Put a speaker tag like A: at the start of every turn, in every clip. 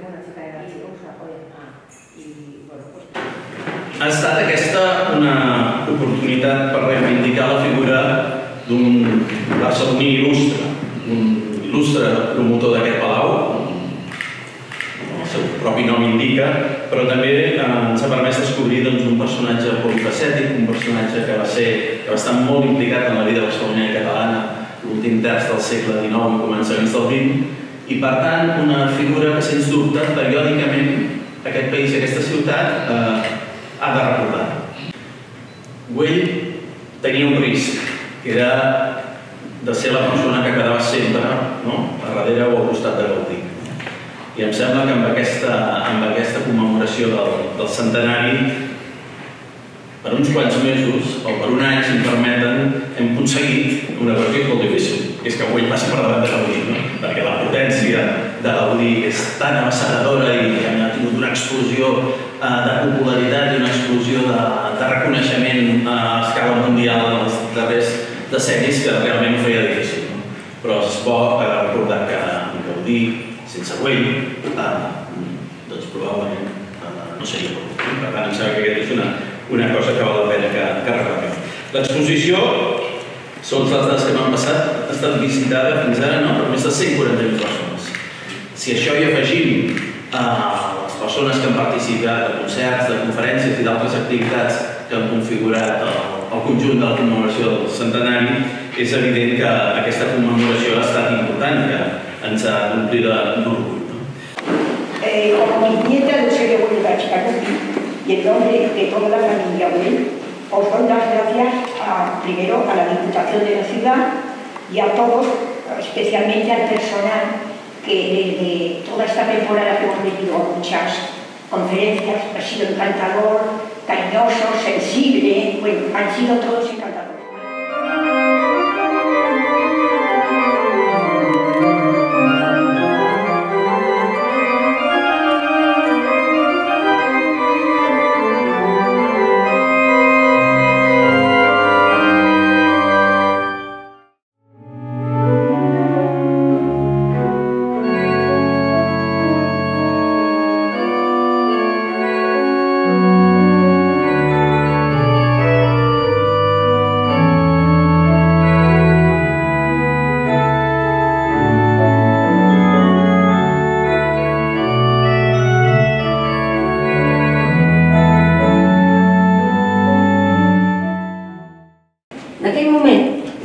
A: tengo una chica de gaseosa, oye, ah, y bueno, pues
B: Ha estat aquesta una oportunitat per reivindicar la figura d'un barceloní il·lustre, un il·lustre promotor d'aquest palau, el seu propi nom indica, però també eh, ens ha permès descobrir doncs, un personatge polifacètic, un personatge que va, ser, que va estar molt implicat en la vida barcelonina i catalana l'últim terç del segle XIX i començaments del XX, i per tant una figura que sens dubte periòdicament aquest país i aquesta ciutat eh, ha de recordar. Güell tenia un risc, que era de ser la persona que quedava sempre no? a darrere o al costat de Gaudí. I em sembla que amb aquesta, amb aquesta commemoració del, del centenari, per uns quants mesos, o per un any, si em permeten, hem aconseguit una és molt difícil, és que avui passa per davant de Gaudí, no? perquè la potència de Gaudí és tan avassaladora i ha tingut una explosió eh, de popularitat i una explosió de, de reconeixement a escala mundial en els darrers decennis que realment ho feia difícil. No? Però és bo eh, recordar que Gaudí, sense Güell, eh, doncs probablement eh, no seria prou. Per tant, em sembla que aquesta és una, una cosa que val la pena que, que recordem. L'exposició, segons les dades que m'han passat, ha estat visitada fins ara no, per més de 140.000 persones. Si això hi afegim eh, les persones que han participat de concerts, de conferències i d'altres activitats que han configurat el, el conjunt de la commemoració del centenari, és evident que aquesta commemoració ha estat important, que ens ha d'omplir d'orgull. No?
C: Eh, como mi nieta Lucía Güell Chicagotti y en nombre de toda la familia Güell, os doy las gracias a, primero a la Diputación de la Ciudad y a todos, especialmente al personal que desde toda esta temporada que hemos venido a muchas conferencias ha sido encantador, cariñoso, sensible, bueno, han sido todos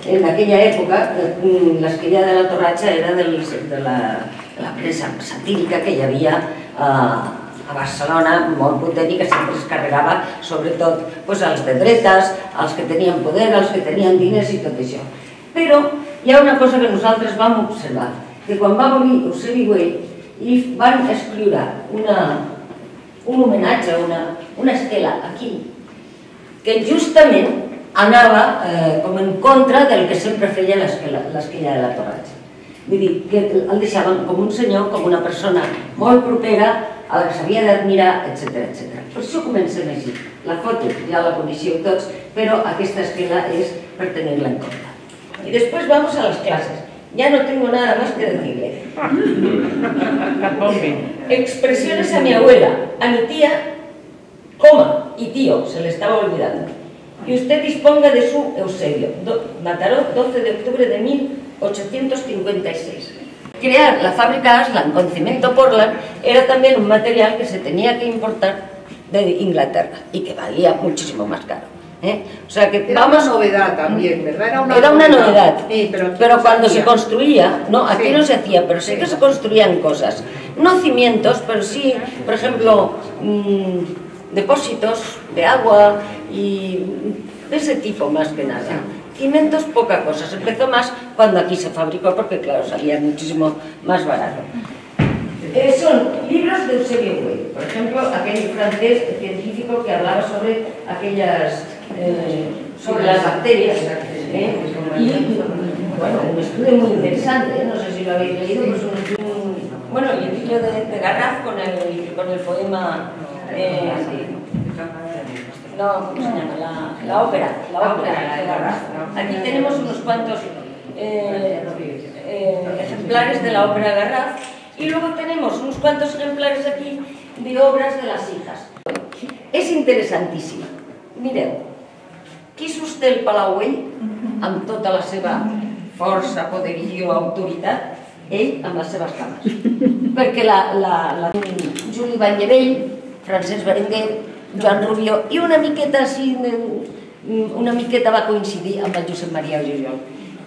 D: en aquella època, eh, l'esquella de la Torratxa era del, de la, la premsa satírica que hi havia a, a Barcelona, molt potent i que sempre es carregava sobretot pues, als de dretes, als que tenien poder, als que tenien diners i tot això. Però hi ha una cosa que nosaltres vam observar, que quan va morir Eusebi Güell, li van escriure una, un homenatge, una, una estela aquí, que justament anava eh, com en contra del que sempre feia l'esquella de la Torratxa. Vull dir, que el deixaven com un senyor, com una persona molt propera, a la que s'havia d'admirar, etc etc. Per això comencem així. La foto ja la coneixeu tots, però aquesta esquela és per tenir-la en compte. Y después vamos a las clases. Ya no tengo nada más que decirle. Expresiones a mi abuela, a mi tía, coma y tío, se le estaba olvidando. Y usted disponga de su Eusebio, Mataró, 12 de octubre de 1856. Crear la fábrica Aslan con cemento Portland era también un material que se tenía que importar de Inglaterra y que valía muchísimo más caro. ¿eh? O sea que
A: Era
D: vamos
A: una novedad también, ¿verdad? Era una,
D: era una novedad,
A: Sí, pero,
D: cuando se construía, no, aquí
A: Sí.
D: no se hacía, pero sí
A: Sí.
D: que se construían cosas. No cimientos, pero sí, por ejemplo, mm, depósitos de agua y de ese tipo más que nada. Cimientos, poca cosa. Se empezó más cuando aquí se fabricó, porque claro, salía muchísimo más barato. Eh, son libros de Eusebio Güell, por ejemplo, aquel francés científico que hablaba sobre aquellas, eh, sobre las bacterias, ¿eh? y bueno, un estudio muy interesante, ¿eh? no sé si lo habéis leído, pues un estudio, bueno, y el libro de, de Garraf con el, con el poema, eh, no, ¿cómo se llama? La, la ópera, la ópera de Garraf. Aquí tenemos unos cuantos eh, eh, ejemplares de la ópera Garraf Y luego tenemos unos cuantos ejemplares aquí de obras de las hijas. És interessantíssima. Mireu, qui sosté el Palauell amb tota la seva força, poderio, autoritat? Ell amb les seves cames. Perquè la, la, la Juli Vallevell, Francesc Berenguer, Joan Rubió i una miqueta així, una miqueta va coincidir amb el Josep Maria Ojojol.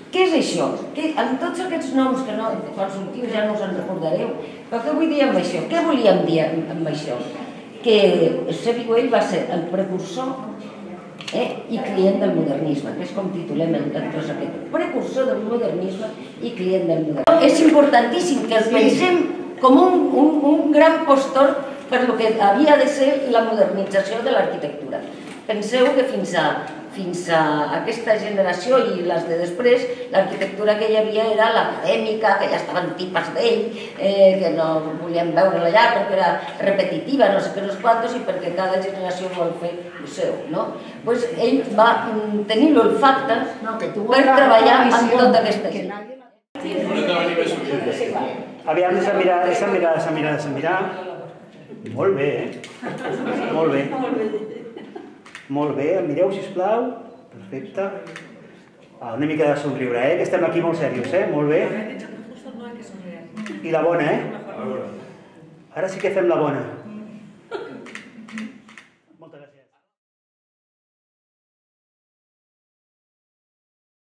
D: Què és això? Que, amb tots aquests noms que no, quan sortiu ja no us en recordareu, però què vull dir amb això? Què volíem dir amb, amb això? Que Seviguell va ser el precursor eh, i client del modernisme, que és com titulem el tros aquest. Precursor del modernisme i client del modernisme. És importantíssim que el pensem com un, un, un gran postor per lo que havia de ser la modernització de l'arquitectura. Penseu que fins a, fins a aquesta generació i les de després, l'arquitectura que hi havia era l'acadèmica, que ja estaven tipes d'ell, eh, que no volien veure allà perquè era repetitiva, no sé què, no sé quantos, i perquè cada generació vol fer el seu, no? pues ell va tenir l'olfacte
C: No, que tu
D: per
C: la-
D: treballar
C: la
D: amb tota aquesta
C: que
D: gent.
C: nadie
E: Aviam, deixa'm mirar, deixa'm mirar, deixa'm mirar, deixa'm mirar. Molt bé, eh? Molt bé. Molt bé, em mireu, sisplau. Perfecte. Ah, una mica de somriure, eh? Que estem aquí molt serios, eh? Molt bé. I la bona, eh? Ara sí que fem la bona.